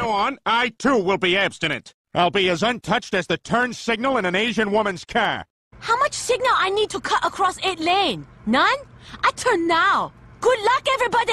now on, I too will be abstinent. I'll be as untouched as the turn signal in an Asian woman's car. How much signal I need to cut across 8 lane? None? I turn now. Good luck, everybody!